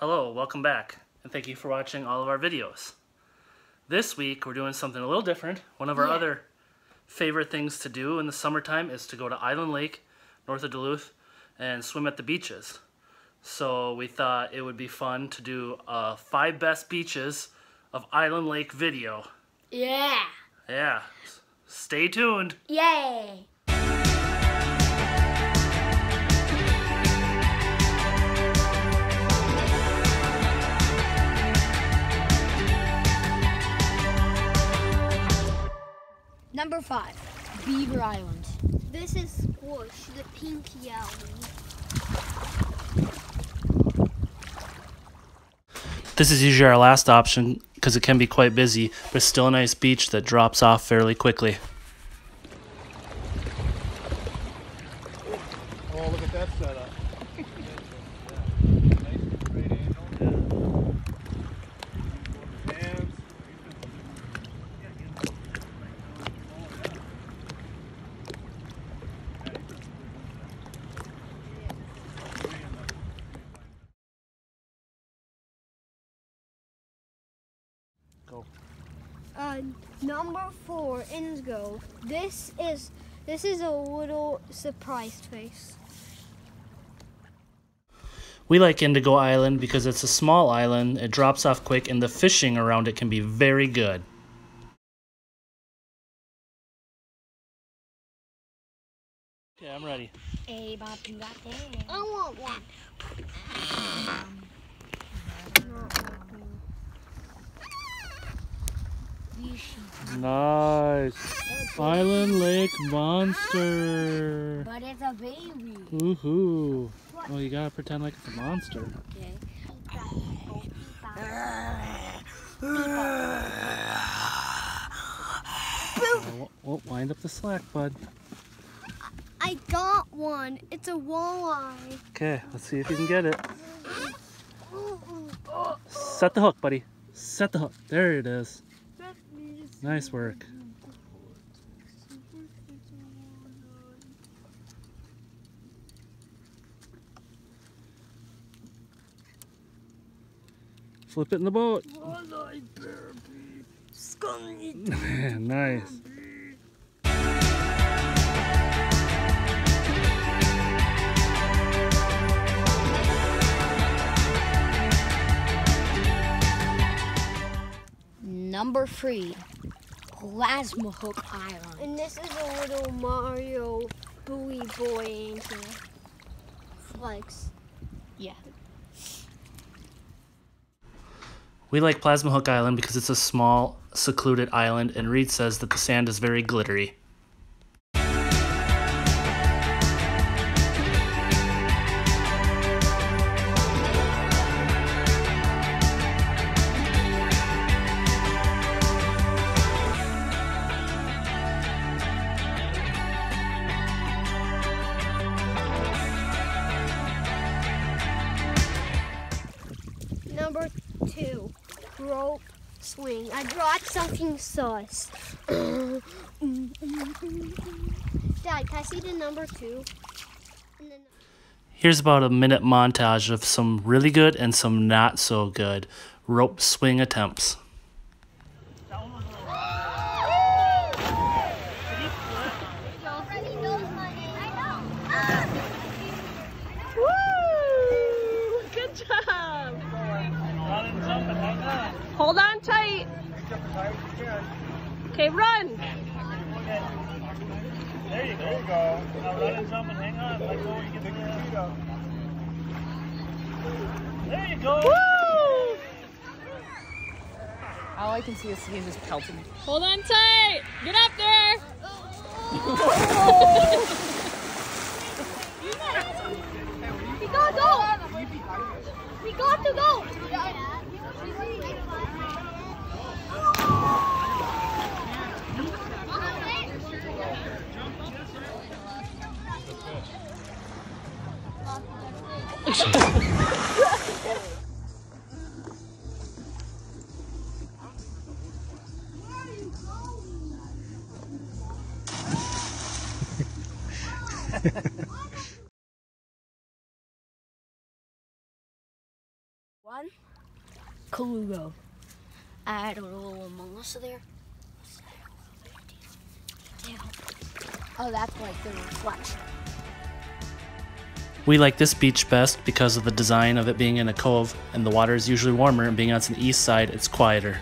Hello, welcome back, and thank you for watching all of our videos. This week we're doing something a little different. One of our Yeah. other favorite things to do in the summertime is to go to Island Lake, north of Duluth, and swim at the beaches. So we thought it would be fun to do a five best beaches of Island Lake video. Yeah. Yeah, stay tuned. Yay. Number five, Beaver Island. This is Squish, the pink yellow. This is usually our last option because it can be quite busy, but it's still a nice beach that drops off fairly quickly. Oh, look at that setup. Uh, number four, Insgo. This is this is a little surprised face. We like Indigo Island because it's a small island, it drops off quick, and the fishing around it can be very good. Okay, I'm ready. Hey, Bob, you got that. I want one. Nice. Island Lake Monster. But it's a baby. Woohoo. Oh, you gotta pretend like it's a monster. Okay. Oh, well, wind up the slack, bud. I got one. It's a walleye. Okay, let's see if you can get it. Set the hook, buddy. Set the hook. There it is. Nice work. Flip it in the boat. nice. Number three, Plasma Hook Island. And this is a little Mario buoy boy in here. Flex. Yeah. We like Plasma Hook Island because it's a small, secluded island, and Reed says that the sand is very glittery. Swing. I brought something sus. Dad, can I see the number two? Here's about a minute montage of some really good and some not so good rope swing attempts. Good job. Hold on tight. Okay, run. There you go. Now run and jump and hang on. Let go you get the feet up. There you go. Woo! All I can see is he just pelting. Hold on tight. Get up there. One, Kalugo. I had a little Melissa there. Oh, that's like the reflection. We like this beach best because of the design of it being in a cove, and the water is usually warmer, and being on the east side, it's quieter.